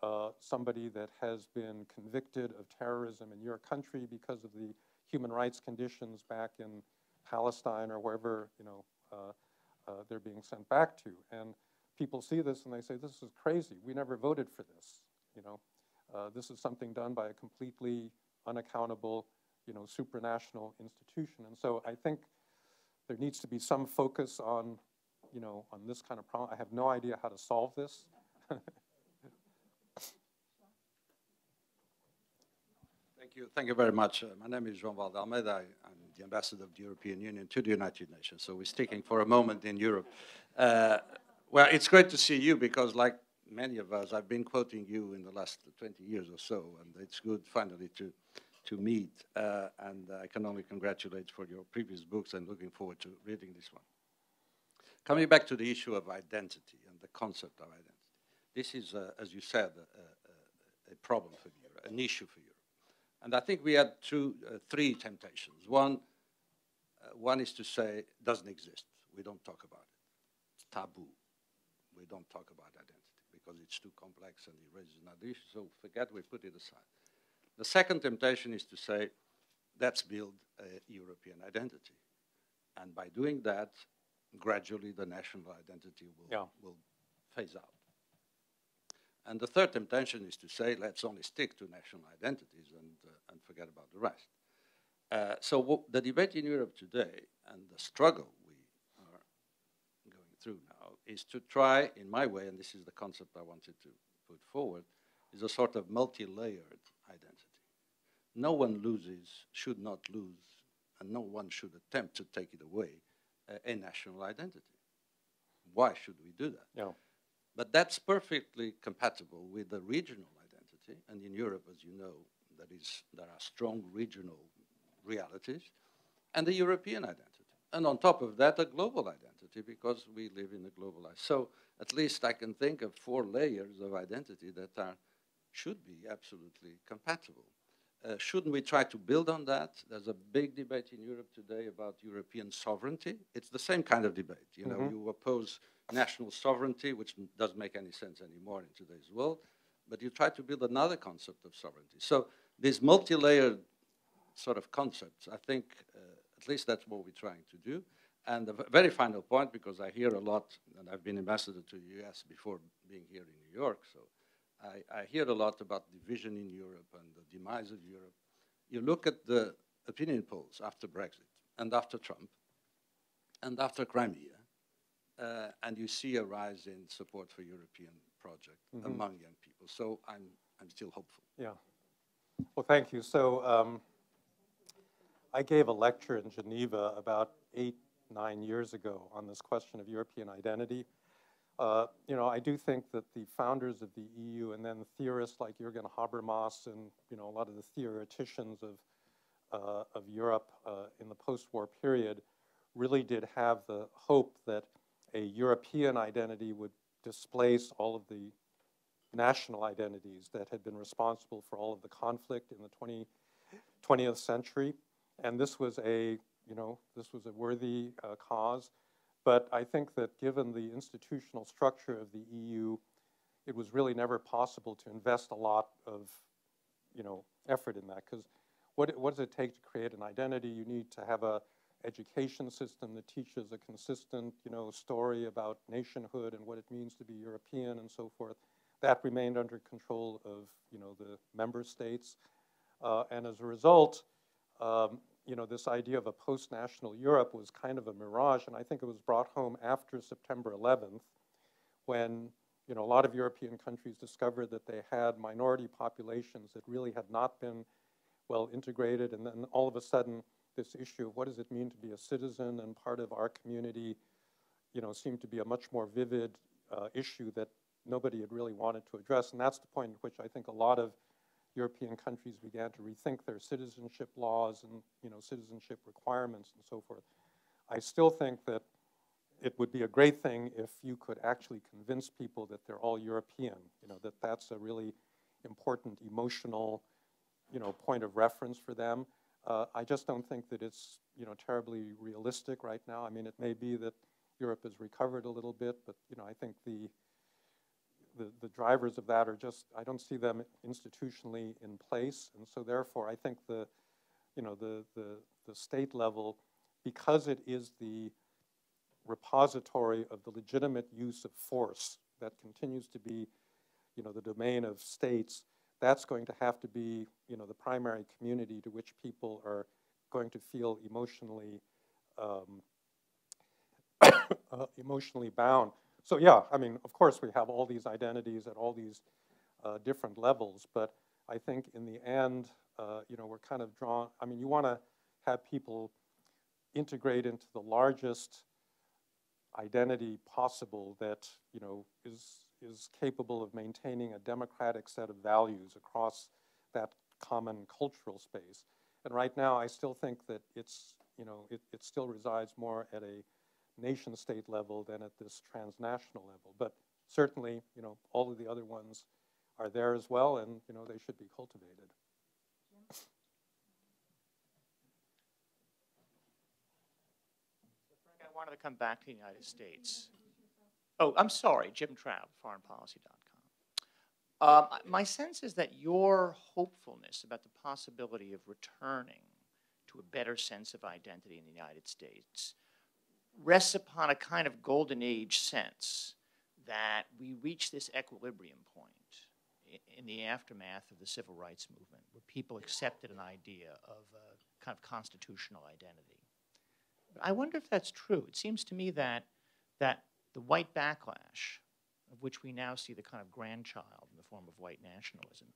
Speaker 2: uh, somebody that has been convicted of terrorism in your country because of the human rights conditions back in Palestine or wherever you know uh, they're being sent back to. And people see this and they say, "This is crazy. We never voted for this. You know, uh, this is something done by a completely unaccountable, you know, supranational institution." And so I think there needs to be some focus on, you know, on this kind of problem. I have no idea how to solve this.
Speaker 6: Thank you. Thank you very much. Uh, my name is João Vale de Almeida. I, am the ambassador of the European Union to the United Nations. So we're sticking for a moment in Europe. Uh, well, it's great to see you because, like many of us, I've been quoting you in the last 20 years or so, and it's good finally to to meet. Uh, and I can only congratulate for your previous books and looking forward to reading this one. Coming back to the issue of identity and the concept of identity. This is, uh, as you said, a, a, problem for you, an issue for Europe. And I think we had two, uh, three temptations. One, uh, one is to say it doesn't exist. We don't talk about it. It's taboo. We don't talk about identity because it's too complex and it raises another issue. So forget we put it aside. The second temptation is to say, let's build a European identity. And by doing that, gradually the national identity will, yeah. will phase out. And the third temptation is to say, let's only stick to national identities and, uh, and forget about the rest. Uh, so the debate in Europe today and the struggle we are going through now is to try, in my way, and this is the concept I wanted to put forward, is a sort of multi-layered identity. No one loses, should not lose, and no one should attempt to take it away, uh, a national identity. Why should we do that?
Speaker 2: Yeah.
Speaker 6: But that's perfectly compatible with the regional identity, and in Europe, as you know, there, is, there are strong regional realities, and the European identity. And on top of that, a global identity, because we live in a globalized. So at least I can think of four layers of identity that are, should be absolutely compatible. Uh, shouldn't we try to build on that? There's a big debate in Europe today about European sovereignty. It's the same kind of debate. You know, mm -hmm. you oppose national sovereignty, which doesn't make any sense anymore in today's world, but you try to build another concept of sovereignty. So these multi-layered sort of concepts, I think, uh, at least that's what we're trying to do. And the very final point, because I hear a lot, and I've been ambassador to the US before being here in New York, so I, I hear a lot about division in Europe and the demise of Europe. You look at the opinion polls after Brexit and after Trump and after Crimea, uh, and you see a rise in support for European project mm -hmm. among young people. So I'm, I'm still hopeful.
Speaker 2: Yeah. Well, thank you. So um, I gave a lecture in Geneva about eight, nine years ago on this question of European identity. Uh, you know, I do think that the founders of the EU and then theorists like Jürgen Habermas and, you know, a lot of the theoreticians of, uh, of Europe uh, in the post-war period really did have the hope that a European identity would displace all of the national identities that had been responsible for all of the conflict in the 20, 20th century. And this was a, you know, this was a worthy uh, cause. But I think that given the institutional structure of the EU, it was really never possible to invest a lot of, you know, effort in that. Because what, what does it take to create an identity? You need to have a education system that teaches a consistent, you know, story about nationhood and what it means to be European and so forth. That remained under control of, you know, the member states. Uh, and as a result, um, you know, this idea of a post-national Europe was kind of a mirage, and I think it was brought home after September 11th, when, you know, a lot of European countries discovered that they had minority populations that really had not been well integrated, and then all of a sudden, this issue of what does it mean to be a citizen and part of our community, you know, seemed to be a much more vivid uh, issue that nobody had really wanted to address, and that's the point at which I think a lot of European countries began to rethink their citizenship laws and you know citizenship requirements and so forth. I still think that it would be a great thing if you could actually convince people that they're all European. You know that that's a really important emotional, you know, point of reference for them. Uh, I just don't think that it's you know terribly realistic right now. I mean, it may be that Europe has recovered a little bit, but you know I think the the, the drivers of that are just, I don't see them institutionally in place. And so therefore, I think the, you know, the, the, the state level, because it is the repository of the legitimate use of force that continues to be, you know, the domain of states, that's going to have to be, you know, the primary community to which people are going to feel emotionally, um, uh, emotionally bound. So yeah, I mean, of course we have all these identities at all these uh, different levels, but I think in the end, uh, you know, we're kind of drawn, I mean, you want to have people integrate into the largest identity possible that, you know, is, is capable of maintaining a democratic set of values across that common cultural space. And right now, I still think that it's, you know, it, it still resides more at a nation state level than at this transnational level. But certainly, you know, all of the other ones are there as well, and, you know, they should be cultivated.
Speaker 7: I wanted to come back to the United States. Oh, I'm sorry, Jim Traub, foreignpolicy.com. Um, my sense is that your hopefulness about the possibility of returning to a better sense of identity in the United States rests upon a kind of golden age sense that we reach this equilibrium point in the aftermath of the civil rights movement, where people accepted an idea of a kind of constitutional identity. But I wonder if that's true. It seems to me that, that the white backlash, of which we now see the kind of grandchild in the form of white nationalism,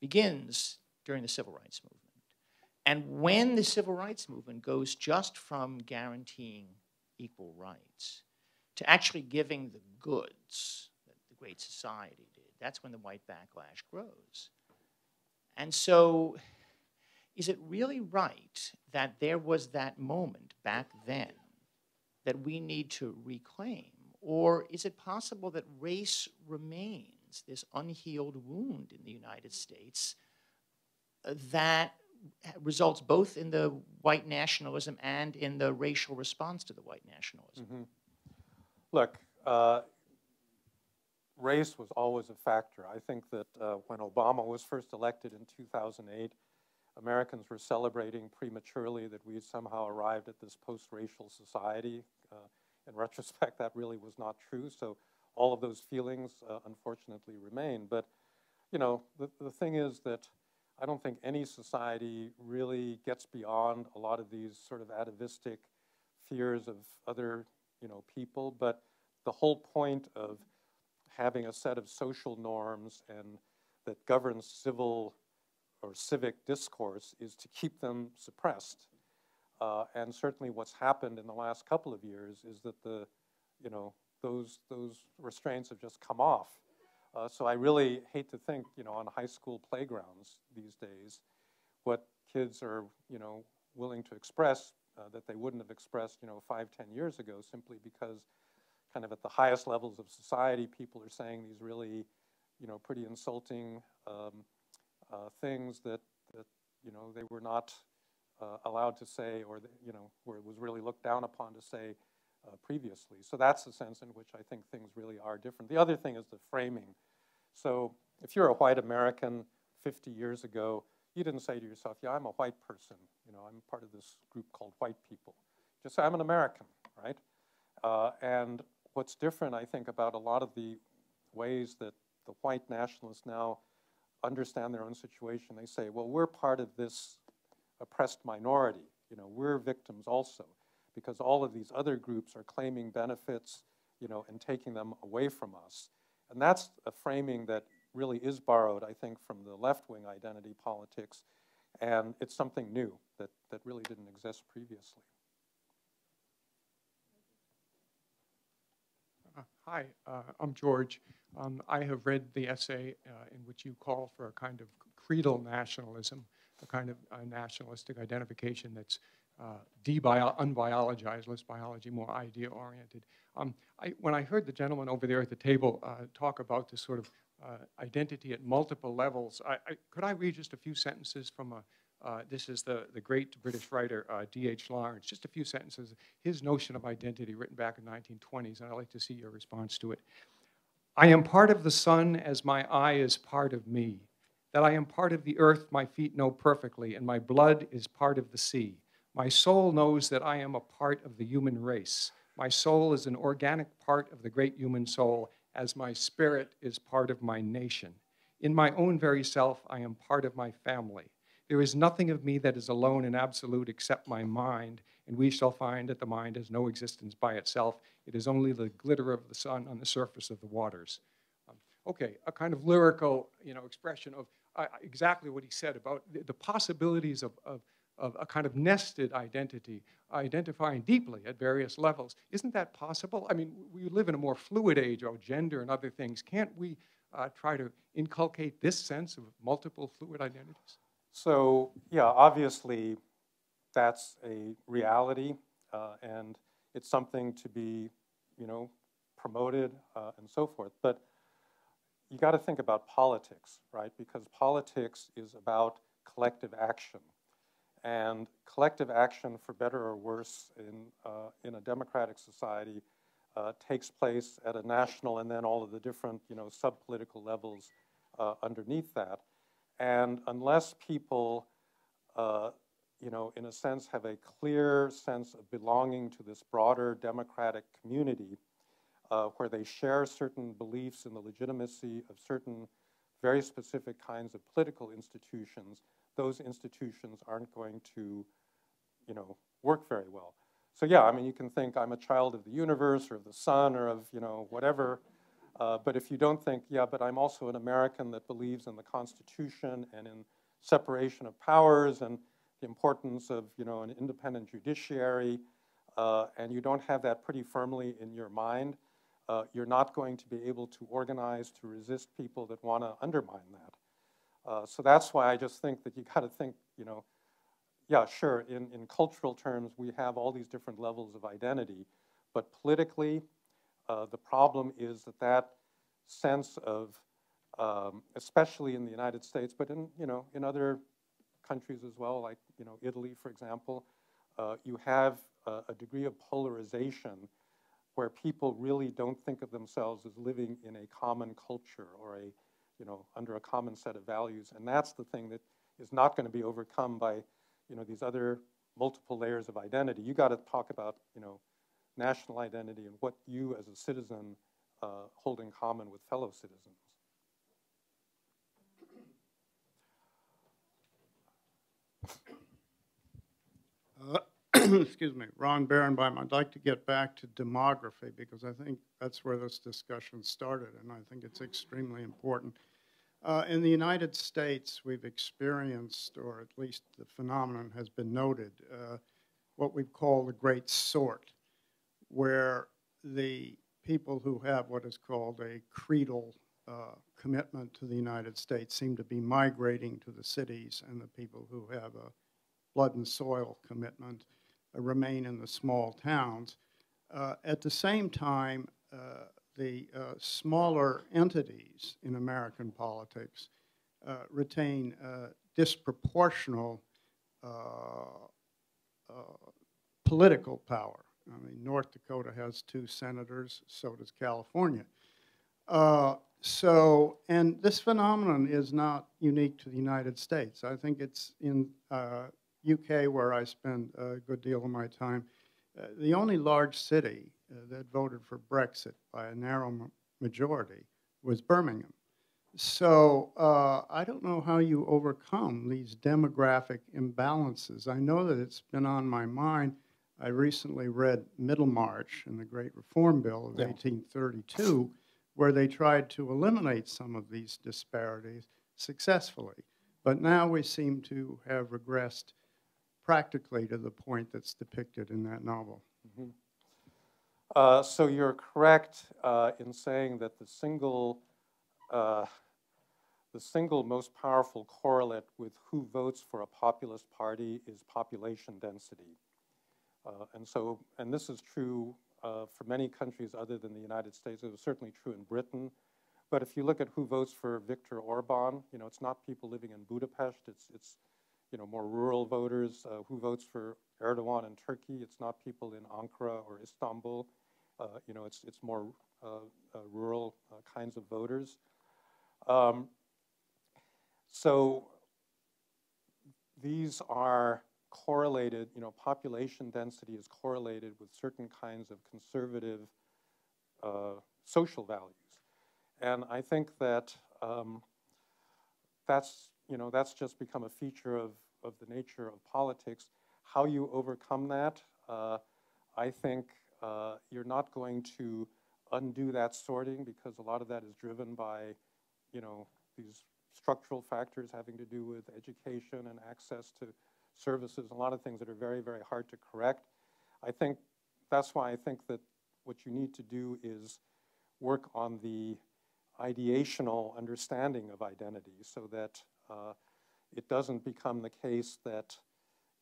Speaker 7: begins during the civil rights movement. And when the civil rights movement goes just from guaranteeing equal rights to actually giving the goods that the Great Society did, that's when the white backlash grows. And so, is it really right that there was that moment back then that we need to reclaim? Or is it possible that race remains this unhealed wound in the United States uh, that results both in the white nationalism and in the racial response to the white nationalism?
Speaker 2: Mm -hmm. Look, uh, race was always a factor. I think that uh, when Obama was first elected in 2008, Americans were celebrating prematurely that we had somehow arrived at this post-racial society. Uh, in retrospect, that really was not true. So all of those feelings, uh, unfortunately, remain. But, you know, the, the thing is that I don't think any society really gets beyond a lot of these sort of atavistic fears of other, you know, people. But the whole point of having a set of social norms and that governs civil or civic discourse is to keep them suppressed. Uh, and certainly what's happened in the last couple of years is that the, you know, those, those restraints have just come off. Uh, so I really hate to think, you know, on high school playgrounds these days, what kids are, you know, willing to express uh, that they wouldn't have expressed, you know, five, ten years ago simply because kind of at the highest levels of society, people are saying these really, you know, pretty insulting um, uh, things that, that, you know, they were not uh, allowed to say or, you know, where it was really looked down upon to say uh, previously. So that's the sense in which I think things really are different. The other thing is the framing. So if you're a white American 50 years ago, you didn't say to yourself, yeah, I'm a white person. You know, I'm part of this group called white people. Just say, I'm an American, right? Uh, and what's different, I think, about a lot of the ways that the white nationalists now understand their own situation, they say, well, we're part of this oppressed minority. You know, we're victims also, because all of these other groups are claiming benefits, you know, and taking them away from us. And that's a framing that really is borrowed, I think, from the left-wing identity politics, and it's something new that, that really didn't exist previously.
Speaker 8: Hi, uh, I'm George. Um, I have read the essay uh, in which you call for a kind of creedal nationalism, a kind of uh, nationalistic identification that's uh, de-bio unbiologized, less biology, more idea-oriented. Um, I, when I heard the gentleman over there at the table uh, talk about this sort of uh, identity at multiple levels, I, I, could I read just a few sentences from a, uh, this is the, the great British writer uh, D.H. Lawrence. Just a few sentences. His notion of identity, written back in the 1920s, and I'd like to see your response to it. I am part of the sun as my eye is part of me. That I am part of the earth my feet know perfectly, and my blood is part of the sea. My soul knows that I am a part of the human race. My soul is an organic part of the great human soul, as my spirit is part of my nation. In my own very self, I am part of my family. There is nothing of me that is alone and absolute except my mind, and we shall find that the mind has no existence by itself. It is only the glitter of the sun on the surface of the waters. Um, okay, a kind of lyrical you know, expression of uh, exactly what he said about the, the possibilities of, of, of, a kind of nested identity, identifying deeply at various levels. Isn't that possible? I mean, we live in a more fluid age of gender and other things. Can't we uh, try to inculcate this sense of multiple fluid identities?
Speaker 2: So yeah, obviously that's a reality, uh, and it's something to be, you know, promoted uh, and so forth. But you got to think about politics, right? Because politics is about collective action. And collective action, for better or worse, in, uh, in a democratic society, uh, takes place at a national and then all of the different, you know, sub-political levels uh, underneath that. And unless people, uh, you know, in a sense, have a clear sense of belonging to this broader democratic community, uh, where they share certain beliefs in the legitimacy of certain very specific kinds of political institutions, those institutions aren't going to, you know, work very well. So yeah, I mean, you can think I'm a child of the universe or of the sun or of, you know, whatever. Uh, but if you don't think, yeah, but I'm also an American that believes in the Constitution and in separation of powers and the importance of, you know, an independent judiciary, uh, and you don't have that pretty firmly in your mind, uh, you're not going to be able to organize to resist people that want to undermine that. Uh, so that's why I just think that you got to think, you know, yeah, sure, in, in cultural terms, we have all these different levels of identity, but politically, uh, the problem is that that sense of, um, especially in the United States, but in, you know, in other countries as well, like, you know, Italy, for example, uh, you have a, a degree of polarization where people really don't think of themselves as living in a common culture or a, you know, under a common set of values. And that's the thing that is not going to be overcome by, you know, these other multiple layers of identity. You got to talk about, you know, national identity and what you as a citizen uh, hold in common with fellow citizens.
Speaker 9: excuse me, Ron Berenbaum, I'd like to get back to demography because I think that's where this discussion started, and I think it's extremely important. Uh, in the United States, we've experienced, or at least the phenomenon has been noted, uh, what we call the Great Sort, where the people who have what is called a creedal uh, commitment to the United States seem to be migrating to the cities, and the people who have a blood and soil commitment uh, remain in the small towns. Uh, at the same time, uh, the smaller entities in American politics retain disproportional political power. I mean, North Dakota has two senators, so does California. Uh, so, and this phenomenon is not unique to the United States. I think it's in uh, UK, where I spend a good deal of my time, uh, the only large city uh, that voted for Brexit by a narrow majority was Birmingham. So uh, I don't know how you overcome these demographic imbalances. I know that it's been on my mind. I recently read Middlemarch and the Great Reform Bill of yeah. 1832, where they tried to eliminate some of these disparities successfully. But now we seem to have regressed practically to the point that's depicted in that novel. Mm -hmm.
Speaker 2: Uh, so you're correct uh, in saying that the single, uh, the single most powerful correlate with who votes for a populist party is population density. Uh, and so, and this is true uh, for many countries other than the United States. It was certainly true in Britain. But if you look at who votes for Viktor Orban, you know, it's not people living in Budapest. It's it's you know, more rural voters, who votes for Erdogan in Turkey. It's not people in Ankara or Istanbul. Uh, you know, it's, it's more uh, uh rural kinds of voters. Um, so these are correlated, you know, population density is correlated with certain kinds of conservative uh, social values. And I think that um, that's you know, that's just become a feature of, of the nature of politics. How you overcome that, uh, I think uh, you're not going to undo that sorting because a lot of that is driven by, you know, these structural factors having to do with education and access to services, a lot of things that are very, very hard to correct. I think that's why I think that what you need to do is work on the ideational understanding of identity so that uh, it doesn't become the case that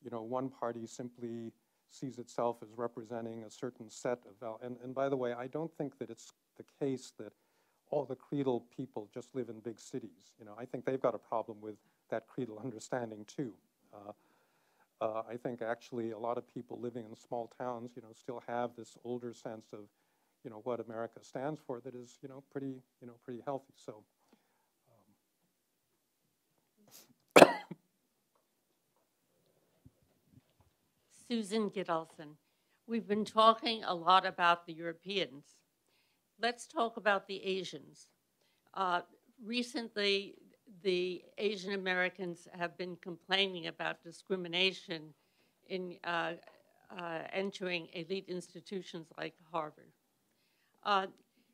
Speaker 2: you know one party simply sees itself as representing a certain set of values. and, and by the way, I don't think that it's the case that all the creedal people just live in big cities. You know, I think they've got a problem with that creedal understanding too. Uh, uh, I think actually a lot of people living in small towns, you know, still have this older sense of, you know, what America stands for that is, you know, pretty, you know, pretty healthy. So.
Speaker 10: Susan Gitelson. We've been talking a lot about the Europeans. Let's talk about the Asians. Uh, recently, the Asian Americans have been complaining about discrimination in uh, uh, entering elite institutions like Harvard. Uh,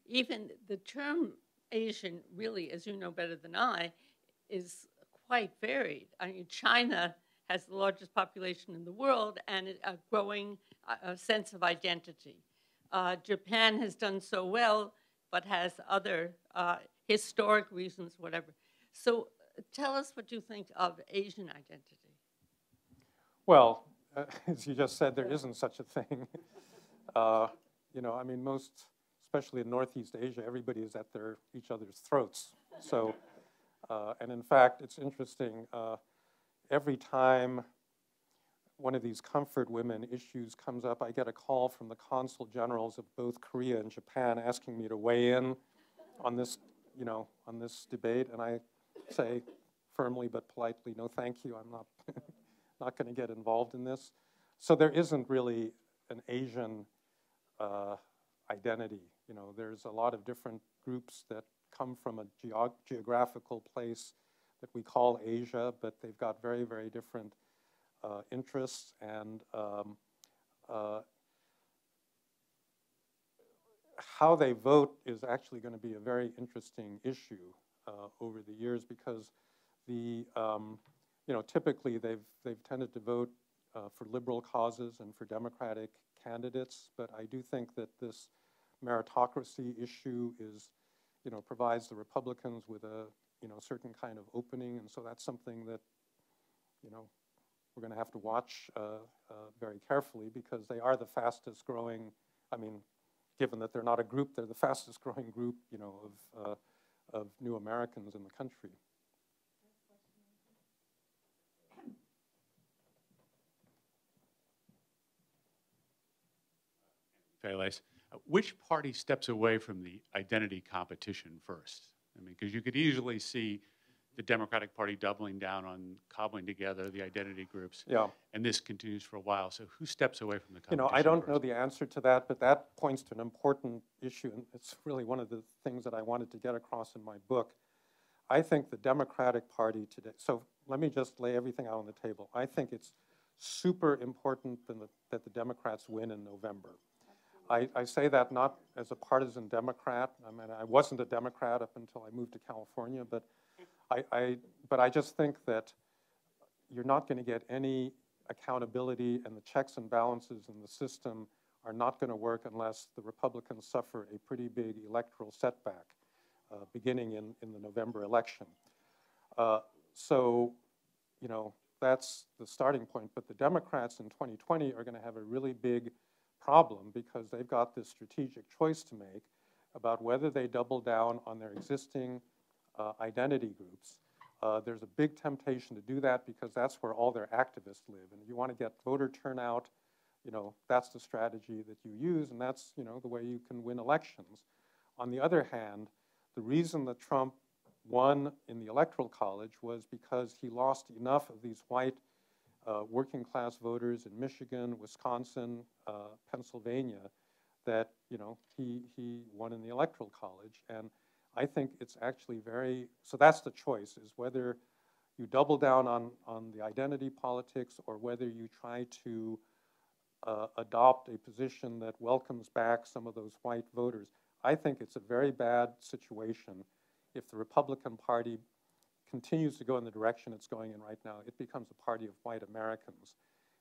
Speaker 10: even the term Asian, really, as you know better than I, is quite varied. I mean, China has the largest population in the world and a growing uh, sense of identity. Uh, Japan has done so well, but has other uh, historic reasons, whatever. So tell us what you think of Asian identity.
Speaker 2: Well, uh, as you just said, there isn't such a thing. Uh, you know, I mean, most, especially in Northeast Asia, everybody is at their each other's throats. So, uh, and in fact, it's interesting. Every time one of these comfort women issues comes up, I get a call from the consul generals of both Korea and Japan asking me to weigh in on this, you know, on this debate, and I say firmly but politely, no, thank you. I'm not not going to get involved in this. So there isn't really an Asian uh, identity. You know, there's a lot of different groups that come from a geog geographical place that we call Asia, but they've got very, very different uh, interests and um, uh, how they vote is actually going to be a very interesting issue uh, over the years because the um, you know typically they've they've tended to vote uh, for liberal causes and for democratic candidates, but I do think that this meritocracy issue is you know provides the Republicans with a you know certain kind of opening, and so that's something that you know we're going to have to watch uh, uh, very carefully because they are the fastest growing. I mean, given that they're not a group, they're the fastest growing group, you know, of uh, of new Americans in the country.
Speaker 11: Felice, uh, which party steps away from the identity competition first? I mean, because you could easily see the Democratic Party doubling down on cobbling together the identity groups.
Speaker 2: Yeah.
Speaker 11: And this continues for a while. So who steps away from the
Speaker 2: You know, I don't
Speaker 11: first?
Speaker 2: know the answer to that, but that points to an important issue, and it's really one of the things that I wanted to get across in my book. I think the Democratic Party today, so let me just lay everything out on the table. I think it's super important that the Democrats win in November. I, I say that not as a partisan Democrat. I mean, I wasn't a Democrat up until I moved to California, but I, I, but I just think that you're not going to get any accountability and the checks and balances in the system are not going to work unless the Republicans suffer a pretty big electoral setback uh, beginning in, in the November election. Uh, so, you know, that's the starting point. But the Democrats in 2020 are going to have a really big problem because they've got this strategic choice to make about whether they double down on their existing uh, identity groups. Uh, there's a big temptation to do that because that's where all their activists live. And if you want to get voter turnout, you know, that's the strategy that you use, and that's, you know, the way you can win elections. On the other hand, the reason that Trump won in the Electoral College was because he lost enough of these white working class voters in Michigan, Wisconsin, uh, Pennsylvania, that, you know, he, he won in the Electoral College. And I think it's actually very, so that's the choice, is whether you double down on, on the identity politics or whether you try to uh, adopt a position that welcomes back some of those white voters. I think it's a very bad situation if the Republican Party continues to go in the direction it's going in right now. It becomes a party of white Americans.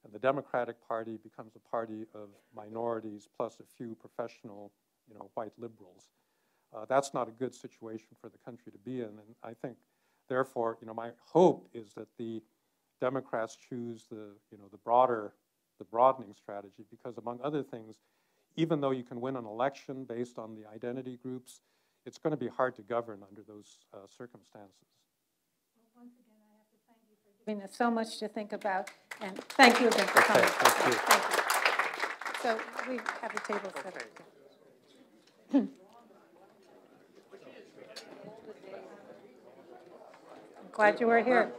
Speaker 2: And the Democratic Party becomes a party of minorities plus a few professional, you know, white liberals. Uh, that's not a good situation for the country to be in. And I think, therefore, you know, my hope is that the Democrats choose the, you know, the broader the broadening strategy, because among other things, even though you can win an election based on the identity groups, it's going to be hard to govern under those uh, circumstances.
Speaker 1: Giving us so much to think about, and thank you again for
Speaker 2: Okay,
Speaker 1: coming.
Speaker 2: thank you.
Speaker 1: Thank you. So we have a table set up. I'm glad you were here.